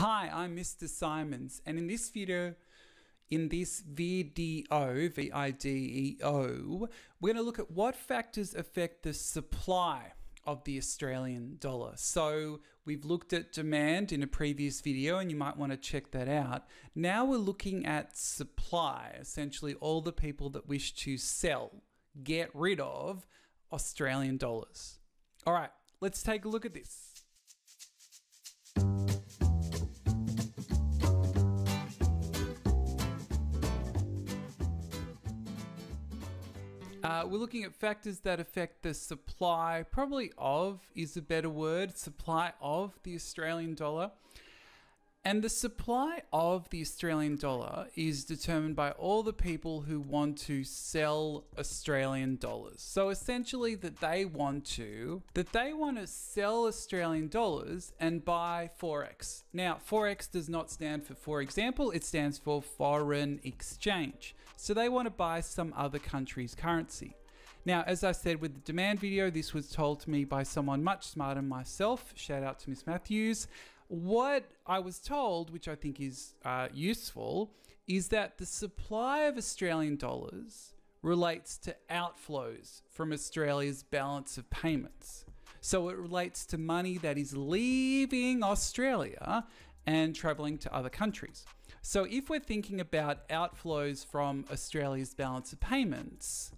Hi, I'm Mr. Symonds, and in this video, in this video, V-I-D-E-O, we're going to look at what factors affect the supply of the Australian dollar. So we've looked at demand in a previous video and you might want to check that out. Now we're looking at supply, essentially all the people that wish to sell, get rid of Australian dollars. All right, let's take a look at this. Uh, we're looking at factors that affect the supply, probably of is a better word, supply of the Australian dollar. And the supply of the Australian dollar is determined by all the people who want to sell Australian dollars. So essentially that they want to that they want to sell Australian dollars and buy forex. Now, forex does not stand for for example, it stands for foreign exchange. So they want to buy some other country's currency. Now, as I said with the demand video, this was told to me by someone much smarter than myself. Shout out to Miss Matthews. What I was told, which I think is uh, useful, is that the supply of Australian dollars relates to outflows from Australia's balance of payments. So it relates to money that is leaving Australia and traveling to other countries. So if we're thinking about outflows from Australia's balance of payments,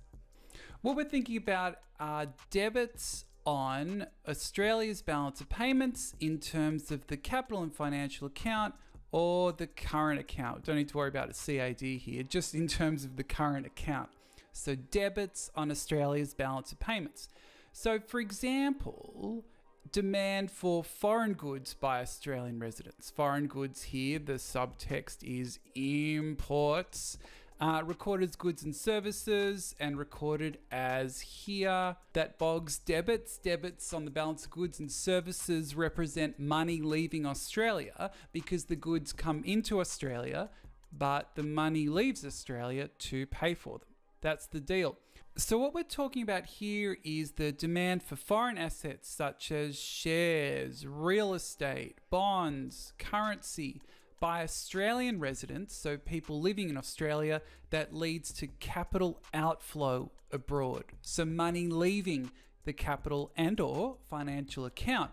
what we're thinking about are debits on Australia's balance of payments in terms of the capital and financial account or the current account. Don't need to worry about a CAD here, just in terms of the current account. So debits on Australia's balance of payments. So for example, demand for foreign goods by Australian residents. Foreign goods here, the subtext is imports uh, recorded as goods and services and recorded as here. That BOGS debits. Debits on the balance of goods and services represent money leaving Australia because the goods come into Australia, but the money leaves Australia to pay for them. That's the deal. So, what we're talking about here is the demand for foreign assets such as shares, real estate, bonds, currency, by Australian residents, so people living in Australia, that leads to capital outflow abroad. So money leaving the capital and or financial account.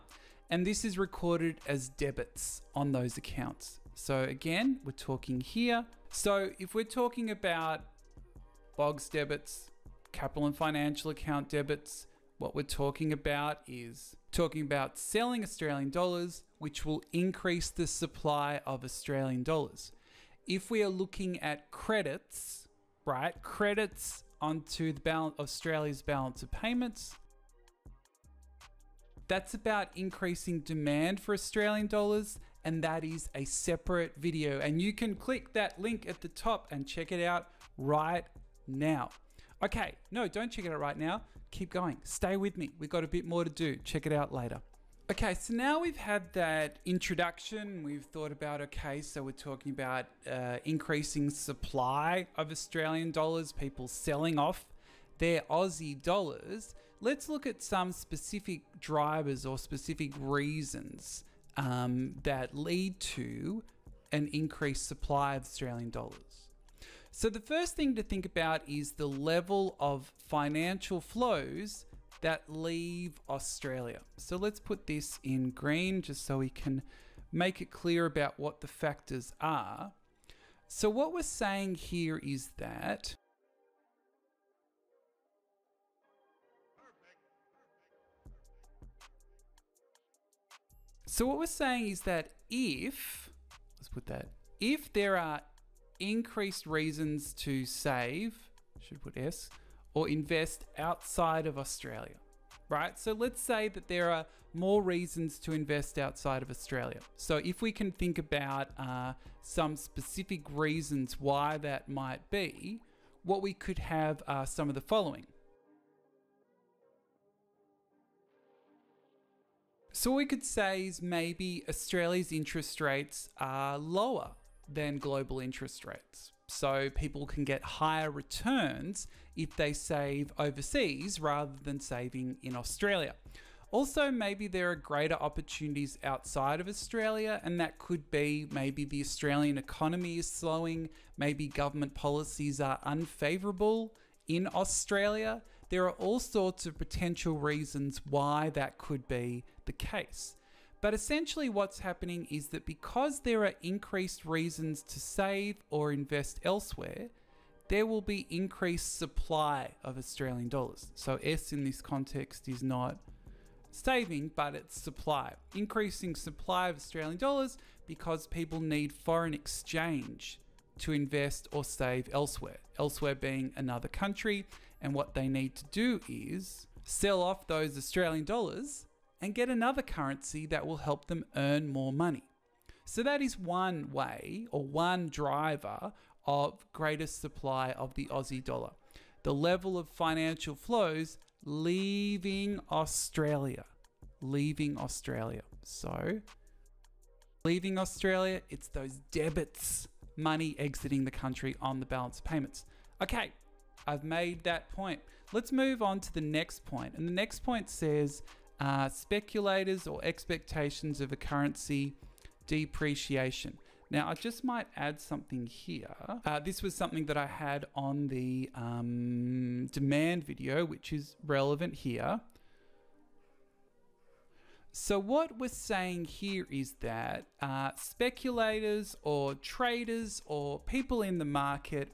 And this is recorded as debits on those accounts. So again, we're talking here. So if we're talking about BOGS debits, capital and financial account debits, what we're talking about is talking about selling Australian dollars, which will increase the supply of Australian dollars. If we are looking at credits, right, credits onto the balance Australia's balance of payments, that's about increasing demand for Australian dollars, and that is a separate video. And you can click that link at the top and check it out right now. Okay, no, don't check it out right now. Keep going. Stay with me. We've got a bit more to do. Check it out later. Okay, so now we've had that introduction. We've thought about, okay, so we're talking about uh, increasing supply of Australian dollars, people selling off their Aussie dollars. Let's look at some specific drivers or specific reasons um, that lead to an increased supply of Australian dollars. So the first thing to think about is the level of financial flows that leave Australia. So let's put this in green just so we can make it clear about what the factors are. So what we're saying here is that So what we're saying is that if let's put that if there are increased reasons to save, should put S, or invest outside of Australia, right? So let's say that there are more reasons to invest outside of Australia. So if we can think about uh, some specific reasons why that might be, what we could have are some of the following. So what we could say is maybe Australia's interest rates are lower than global interest rates. So people can get higher returns if they save overseas rather than saving in Australia. Also, maybe there are greater opportunities outside of Australia, and that could be maybe the Australian economy is slowing, maybe government policies are unfavorable in Australia. There are all sorts of potential reasons why that could be the case. But essentially, what's happening is that because there are increased reasons to save or invest elsewhere, there will be increased supply of Australian dollars. So, S in this context is not saving, but it's supply. Increasing supply of Australian dollars because people need foreign exchange to invest or save elsewhere. Elsewhere being another country, and what they need to do is sell off those Australian dollars and get another currency that will help them earn more money. So that is one way or one driver of greater supply of the Aussie dollar. The level of financial flows leaving Australia. Leaving Australia. So, leaving Australia, it's those debits, money exiting the country on the balance of payments. Okay, I've made that point. Let's move on to the next point. And the next point says uh, speculators or expectations of a currency depreciation. Now, I just might add something here. Uh, this was something that I had on the um, demand video, which is relevant here. So, what we're saying here is that uh, speculators or traders or people in the market,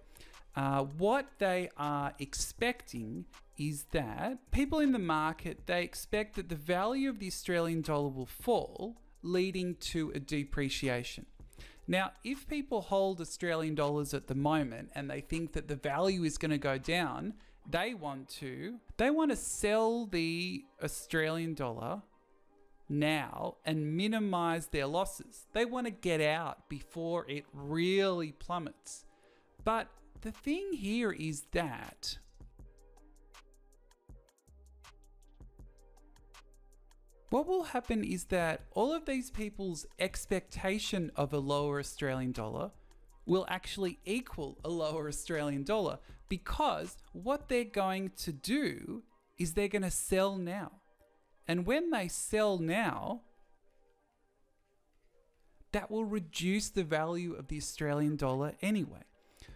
uh, what they are expecting is that people in the market they expect that the value of the Australian dollar will fall, leading to a depreciation. Now, if people hold Australian dollars at the moment and they think that the value is going to go down, they want to they want to sell the Australian dollar now and minimize their losses. They want to get out before it really plummets. But the thing here is that what will happen is that all of these people's expectation of a lower Australian dollar will actually equal a lower Australian dollar because what they're going to do is they're going to sell now. And when they sell now, that will reduce the value of the Australian dollar anyway.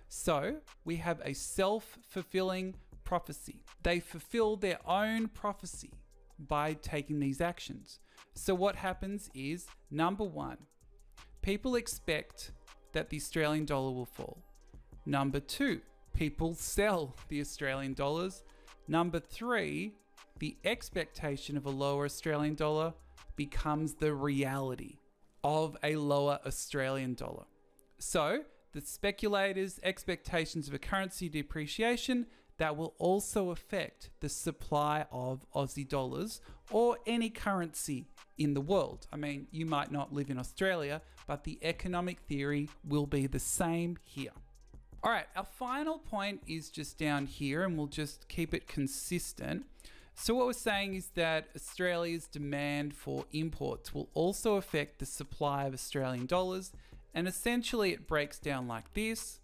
So we have a self fulfilling prophecy. They fulfill their own prophecy by taking these actions. So, what happens is number one, people expect that the Australian dollar will fall. Number two, people sell the Australian dollars. Number three, the expectation of a lower Australian dollar becomes the reality of a lower Australian dollar. So, the speculators' expectations of a currency depreciation that will also affect the supply of Aussie dollars or any currency in the world. I mean, you might not live in Australia, but the economic theory will be the same here. All right, our final point is just down here, and we'll just keep it consistent. So, what we're saying is that Australia's demand for imports will also affect the supply of Australian dollars, and essentially it breaks down like this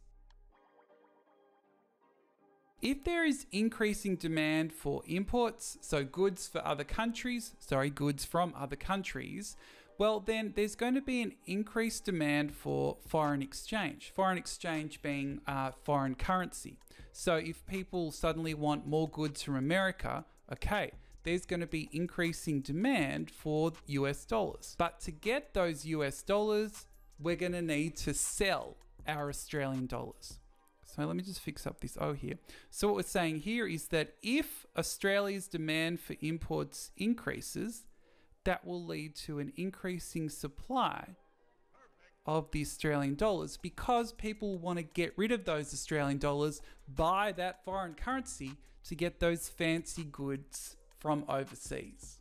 if there is increasing demand for imports, so goods for other countries, sorry, goods from other countries, well, then there's going to be an increased demand for foreign exchange. Foreign exchange being uh, foreign currency. So if people suddenly want more goods from America, okay, there's going to be increasing demand for US dollars. But to get those US dollars, we're going to need to sell our Australian dollars. So let me just fix up this O here. So what we're saying here is that if Australia's demand for imports increases, that will lead to an increasing supply of the Australian dollars because people want to get rid of those Australian dollars, buy that foreign currency to get those fancy goods from overseas.